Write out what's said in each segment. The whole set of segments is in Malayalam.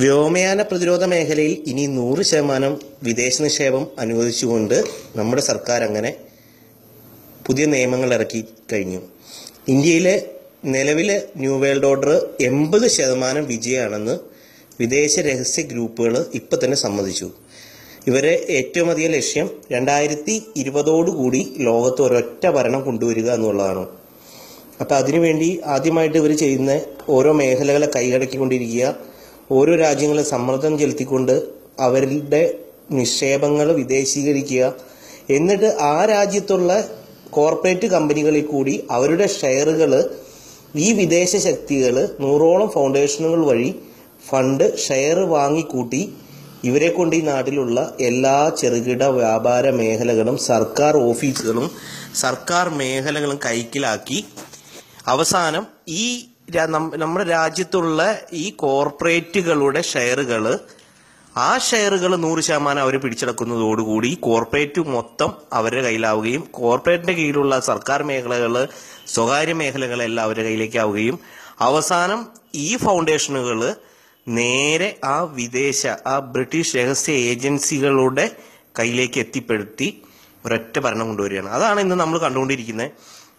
വ്യോമയാന പ്രതിരോധ മേഖലയിൽ ഇനി നൂറ് ശതമാനം വിദേശ നിക്ഷേപം അനുവദിച്ചുകൊണ്ട് നമ്മുടെ സർക്കാർ അങ്ങനെ പുതിയ നിയമങ്ങൾ ഇറക്കി കഴിഞ്ഞു. ഇന്ത്യയിലെ നിലവിലെ ന്യൂ വേൾഡ് ഓർഡർ എൺപത് ശതമാനം വിജയമാണെന്ന് വിദേശ രഹസ്യ ഗ്രൂപ്പുകൾ ഇപ്പം തന്നെ സമ്മതിച്ചു. ഇവരെ ഏറ്റവും അധികം ലക്ഷ്യം രണ്ടായിരത്തി ഇരുപതോടുകൂടി ലോകത്ത് ഒരൊറ്റ ഭരണം കൊണ്ടുവരിക എന്നുള്ളതാണ്. അപ്പം അതിനുവേണ്ടി ആദ്യമായിട്ട് ഇവർ ചെയ്യുന്ന ഓരോ മേഖലകളെ കൈയടക്കിക്കൊണ്ടിരിക്കുക. ഓരോ രാജ്യങ്ങളെ സമ്മർദ്ദം ചെലുത്തിക്കൊണ്ട് അവരുടെ നിക്ഷേപങ്ങൾ വിദേശീകരിക്കുക. എന്നിട്ട് ആ രാജ്യത്തുള്ള കോർപ്പറേറ്റ് കമ്പനികളിൽ കൂടി അവരുടെ ഷെയറുകൾ ഈ വിദേശ ശക്തികൾ നൂറോളം ഫൗണ്ടേഷനുകൾ വഴി ഫണ്ട് ഷെയർ വാങ്ങിക്കൂട്ടി ഇവരെ കൊണ്ട് ഈ നാട്ടിലുള്ള എല്ലാ ചെറുകിട വ്യാപാര മേഖലകളും സർക്കാർ ഓഫീസുകളും സർക്കാർ മേഖലകളും കൈക്കിലാക്കി അവസാനം ഈ നമ്മുടെ രാജ്യത്തുള്ള ഈ കോർപ്പറേറ്റുകളുടെ ഷെയറുകൾ ആ ഷെയറുകൾ നൂറ് ശതമാനം അവർ പിടിച്ചെടുക്കുന്നതോടുകൂടി കോർപ്പറേറ്റ് മൊത്തം അവരുടെ കയ്യിലാവുകയും കോർപ്പറേറ്റിന്റെ കീഴിലുള്ള സർക്കാർ മേഖലകൾ സ്വകാര്യ മേഖലകളെല്ലാം അവരുടെ കയ്യിലേക്കാവുകയും അവസാനം ഈ ഫൗണ്ടേഷനുകൾ നേരെ ആ വിദേശ ആ ബ്രിട്ടീഷ് രഹസ്യ ഏജൻസികളുടെ കയ്യിലേക്ക് എത്തിപ്പെടുത്തി ഒരൊറ്റ ഭരണം കൊണ്ടുവരികയാണ്. അതാണ് ഇന്ന് നമ്മൾ കണ്ടുകൊണ്ടിരിക്കുന്നത്.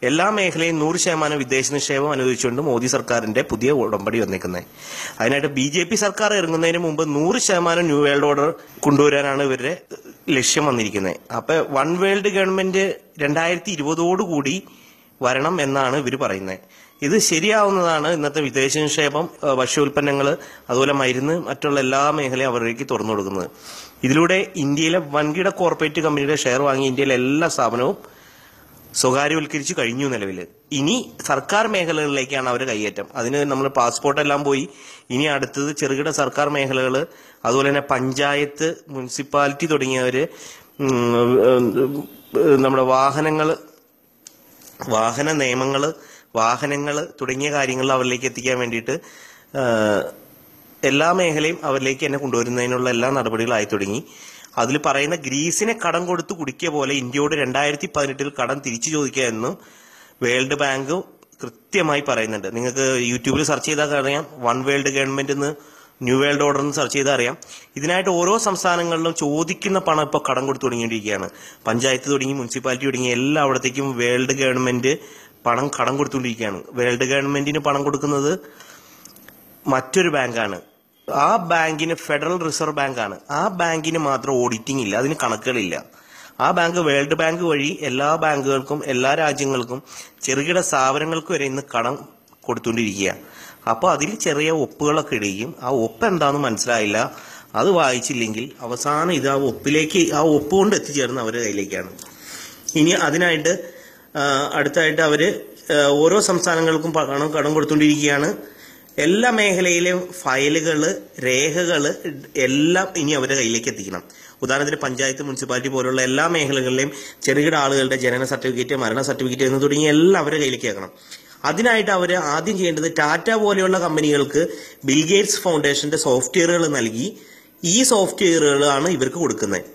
എല്ലാ മേഖലയും നൂറ് ശതമാനം വിദേശ നിക്ഷേപം അനുവദിച്ചുകൊണ്ട് മോദി സർക്കാരിന്റെ പുതിയ ഉടമ്പടി വന്നേക്കുന്നത് അതിനായിട്ട് ബി ജെ പി സർക്കാർ ഇറങ്ങുന്നതിന് മുമ്പ് നൂറ് ശതമാനം ന്യൂ വേൾഡ് ഓർഡർ കൊണ്ടുവരാനാണ് ഇവരുടെ ലക്ഷ്യം വന്നിരിക്കുന്നത് അപ്പൊ വൺ വേൾഡ് ഗവൺമെന്റ് രണ്ടായിരത്തി ഇരുപതോടുകൂടി വരണം എന്നാണ് ഇവർ പറയുന്നത് ഇത് ശരിയാവുന്നതാണ് ഇന്നത്തെ വിദേശ നിക്ഷേപം ഭക്ഷ്യ ഉൽപ്പന്നങ്ങൾ അതുപോലെ മരുന്ന് മറ്റുള്ള എല്ലാ മേഖലയും അവരിലേക്ക് തുറന്നു കൊടുക്കുന്നത്. ഇതിലൂടെ ഇന്ത്യയിലെ വൻകിട കോർപ്പറേറ്റ് കമ്പനിയുടെ ഷെയർ വാങ്ങി ഇന്ത്യയിലെ എല്ലാ സ്ഥാപനവും സ്വകാര്യവൽക്കരിച്ചു കഴിഞ്ഞു നിലവിൽ. ഇനി സർക്കാർ മേഖലകളിലേക്കാണ് അവർ കൈയേറ്റം അതിന് നമ്മൾ പാസ്പോർട്ട് എല്ലാം പോയി. ഇനി അടുത്തത് ചെറുകിട സർക്കാർ മേഖലകൾ അതുപോലെ തന്നെ പഞ്ചായത്ത് മുനിസിപ്പാലിറ്റി തുടങ്ങിയവർ നമ്മുടെ വാഹനങ്ങൾ വാഹന നിയമങ്ങൾ വാഹനങ്ങൾ തുടങ്ങിയ കാര്യങ്ങൾ അവരിലേക്ക് എത്തിക്കാൻ വേണ്ടിയിട്ട് എല്ലാ മേഖലയും അവരിലേക്ക് തന്നെ കൊണ്ടുവരുന്നതിനുള്ള എല്ലാ നടപടികളായി തുടങ്ങി. അതിൽ പറയുന്ന ഗ്രീസിനെ കടം കൊടുത്ത് കുടിക്കിയ പോലെ ഇന്ത്യയോട് രണ്ടായിരത്തി പതിനെട്ടിൽ കടം തിരിച്ചു ചോദിക്കുക എന്ന് വേൾഡ് ബാങ്ക് കൃത്യമായി പറയുന്നുണ്ട്. നിങ്ങൾക്ക് യൂട്യൂബിൽ സെർച്ച് ചെയ്താൽ അറിയാം. വൺ വേൾഡ് ഗവൺമെന്റ് എന്ന് ന്യൂ വേൾഡ് ഓർഡർ എന്ന് സെർച്ച് ചെയ്താൽ അറിയാം. ഇതിനായിട്ട് ഓരോ സംസ്ഥാനങ്ങളിലും ചോദിക്കുന്ന പണം ഇപ്പോൾ കടം കൊടുത്തു തുടങ്ങിയിരിക്കുകയാണ് പഞ്ചായത്ത് തുടങ്ങി മുനിസിപ്പാലിറ്റി തുടങ്ങി എല്ലായിടത്തേക്കും വേൾഡ് ഗവൺമെന്റ് പണം കടം കൊടുത്തുകൊണ്ടിരിക്കുകയാണ്. വേൾഡ് ഗവൺമെന്റിന് പണം കൊടുക്കുന്നത് മറ്റൊരു ബാങ്കാണ്. ആ ബാങ്കിന് ഫെഡറൽ റിസർവ് ബാങ്കാണ്. ആ ബാങ്കിന് മാത്രം ഓഡിറ്റിംഗ് ഇല്ല അതിന് കണക്കുകളില്ല. ആ ബാങ്ക് വേൾഡ് ബാങ്ക് വഴി എല്ലാ ബാങ്കുകൾക്കും എല്ലാ രാജ്യങ്ങൾക്കും ചെറുകിട സ്ഥാപനങ്ങൾക്ക് വരെ ഇന്ന് കടം കൊടുത്തുകൊണ്ടിരിക്കുകയാണ് അപ്പോൾ അതിൽ ചെറിയ ഒപ്പുകളൊക്കെ ഇടുകയും ആ ഒപ്പ് എന്താണെന്ന് മനസ്സിലായില്ല. അത് വായിച്ചില്ലെങ്കിൽ അവസാനം ഇത് ആ ഒപ്പിലേക്ക് ആ ഒപ്പ് കൊണ്ട് എത്തിച്ചേർന്ന് അവരുടെ കയ്യിലേക്കാണ്. ഇനി അതിനായിട്ട് അടുത്തായിട്ട് അവർ ഓരോ സംസ്ഥാനങ്ങൾക്കും പണം കടം കൊടുത്തുകൊണ്ടിരിക്കുകയാണ്. എല്ലാ മേഖലയിലെയും ഫയലുകൾ രേഖകൾ എല്ലാം ഇനി അവരുടെ കയ്യിലേക്ക് എത്തിക്കണം. ഉദാഹരണത്തിന് പഞ്ചായത്ത് മുനിസിപ്പാലിറ്റി പോലുള്ള എല്ലാ മേഖലകളിലെയും ചെറുകിട ആളുകളുടെ ജനന സർട്ടിഫിക്കറ്റ് മരണ സർട്ടിഫിക്കറ്റ് എന്ന് തുടങ്ങിയ എല്ലാം അവരുടെ കയ്യിലേക്ക് ആക്കണം അതിനായിട്ട് അവർ ആദ്യം ചെയ്യേണ്ടത് ടാറ്റ പോലെയുള്ള കമ്പനികൾക്ക് ബിൽഗേറ്റ്സ് ഫൗണ്ടേഷന്റെ സോഫ്റ്റ്വെയറുകൾ നൽകി ഈ സോഫ്റ്റ്വെയറുകളാണ് ഇവർക്ക് കൊടുക്കുന്നത്.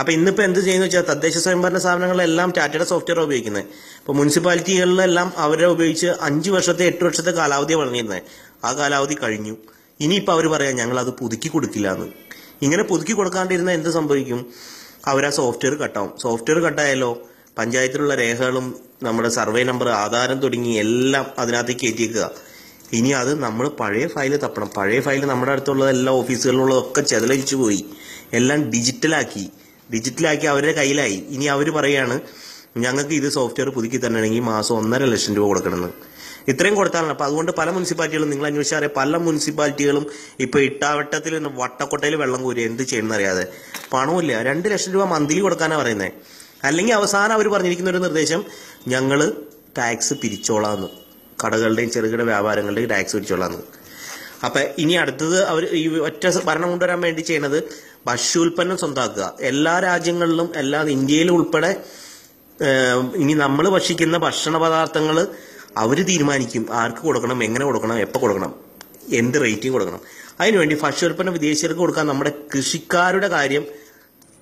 അപ്പൊ ഇന്നിപ്പോ എന്ത് ചെയ്യുന്ന വെച്ചാൽ തദ്ദേശ സ്വയംഭരണ സ്ഥാപനങ്ങളെല്ലാം ടാറ്റയുടെ സോഫ്റ്റ്വെയർ ഉപയോഗിക്കുന്നത്. ഇപ്പൊ മുനിസിപ്പാലിറ്റികളിലെല്ലാം അവരെ ഉപയോഗിച്ച് അഞ്ച് വർഷത്തെ എട്ട് വർഷത്തെ കാലാവധി പറഞ്ഞിരുന്നത് ആ കാലാവധി കഴിഞ്ഞു. ഇനിയിപ്പോൾ അവർ പറയാം ഞങ്ങൾ അത് പുതുക്കി കൊടുക്കില്ല എന്ന് ഇങ്ങനെ പുതുക്കി കൊടുക്കാണ്ടിരുന്ന എന്ത് സംഭവിക്കും? അവർ ആ സോഫ്റ്റ്വെയർ കട്ടാവും. സോഫ്റ്റ്വെയർ കട്ടായാലോ? പഞ്ചായത്തിലുള്ള രേഖകളും നമ്മുടെ സർവേ നമ്പർ ആധാരം തുടങ്ങി എല്ലാം അതിനകത്തേക്ക് കയറ്റിയേക്കുക. ഇനി അത് നമ്മൾ പഴയ ഫയൽ തപ്പണം. പഴയ ഫയൽ നമ്മുടെ അടുത്തുള്ള എല്ലാ ഓഫീസുകളിലുള്ളതൊക്കെ ചെതലരിച്ചു പോയി. എല്ലാം ഡിജിറ്റലാക്കി. ഡിജിറ്റലാക്കി അവരുടെ കയ്യിലായി. ഇനി അവർ പറയാണ് ഞങ്ങൾക്ക് ഇത് സോഫ്റ്റ്വെയർ പുതുക്കി തരണമെങ്കിൽ മാസം ഒന്നര ലക്ഷം രൂപ കൊടുക്കണമെന്ന്. ഇത്രയും കൊടുത്താലാണ്. അപ്പൊ അതുകൊണ്ട് പല മുനിസിപ്പാലിറ്റികളും നിങ്ങൾ അന്വേഷിച്ചാൽ അറിയാം. പല മുനിസിപ്പാലിറ്റികളും ഇപ്പൊ ഇട്ടാവട്ടത്തിൽ വട്ടക്കൊട്ടയിൽ വെള്ളം കോരി എന്ത് ചെയ്യണമെന്ന് അറിയാതെ. പണമില്ല രണ്ട് ലക്ഷം രൂപ മന്ത്ലി കൊടുക്കാനാണ് പറയുന്നത് അല്ലെങ്കിൽ അവസാനം അവർ പറഞ്ഞിരിക്കുന്ന ഒരു നിർദ്ദേശം. ഞങ്ങൾ ടാക്സ് പിരിച്ചോളാന്ന്. കടകളുടെയും ചെറുകിട വ്യാപാരങ്ങളുടെയും ടാക്സ് പിരിച്ചോളാന്ന്. അപ്പൊ ഇനി അടുത്തത് അവർ ഈ ഒറ്റ ഭരണം കൊണ്ടുവരാൻ വേണ്ടി ചെയ്യുന്നത് ഭക്ഷ്യോൽപ്പന്നം സ്വന്തമാക്കുക എല്ലാ രാജ്യങ്ങളിലും എല്ലാ ഇന്ത്യയിലും ഉൾപ്പെടെ ഇനി നമ്മൾ ഭക്ഷിക്കുന്ന ഭക്ഷണ പദാർത്ഥങ്ങൾ അവർ തീരുമാനിക്കും ആർക്ക് കൊടുക്കണം എങ്ങനെ കൊടുക്കണം എപ്പോൾ കൊടുക്കണം എന്ത് റേറ്റിംഗ് കൊടുക്കണം. അതിനുവേണ്ടി ഭക്ഷ്യോൽപ്പന്നം വിദേശികൾക്ക് കൊടുക്കാൻ നമ്മുടെ കൃഷിക്കാരുടെ കാര്യം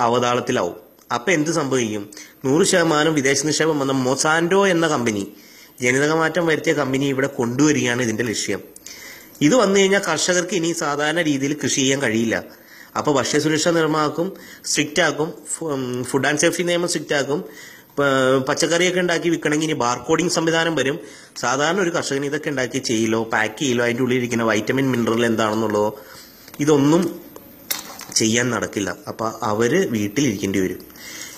അവതാളത്തിലാവും. അപ്പോൾ എന്ത് സംഭവിക്കും? നൂറ് ശതമാനം വിദേശ നിക്ഷേപം വന്ന മൊസാൻഡോ എന്ന കമ്പനി ജനിതക മാറ്റം വരുത്തിയ കമ്പനി ഇവിടെ കൊണ്ടുവരികയാണ് ഇതിന്റെ ലക്ഷ്യം. ഇത് വന്നു കഴിഞ്ഞാൽ കർഷകർക്ക് ഇനി സാധാരണ രീതിയിൽ കൃഷി ചെയ്യാൻ കഴിയില്ല. അപ്പോൾ ഭക്ഷ്യസുരക്ഷ നിർമ്മാക്കും സ്ട്രിക്റ്റ് ആക്കും ഫുഡ് ആൻഡ് സേഫ്റ്റി നിയമം സ്ട്രിക്റ്റ് ആക്കും പച്ചക്കറിയൊക്കെ ഉണ്ടാക്കി വിൽക്കണമെങ്കിൽ ഇനി ബാർകോഡിംഗ് സംവിധാനം വരും. സാധാരണ ഒരു കർഷകൻ ഇതൊക്കെ ഉണ്ടാക്കി ചെയ്യലോ പാക്ക് ചെയ്യലോ അതിന്റെ ഉള്ളിൽ ഇരിക്കുന്ന വൈറ്റമിൻ മിനറൽ എന്താണെന്നുള്ളതോ ഇതൊന്നും ചെയ്യാൻ നടക്കില്ല. അപ്പോൾ അവർ വീട്ടിലിരിക്കേണ്ടി വരും.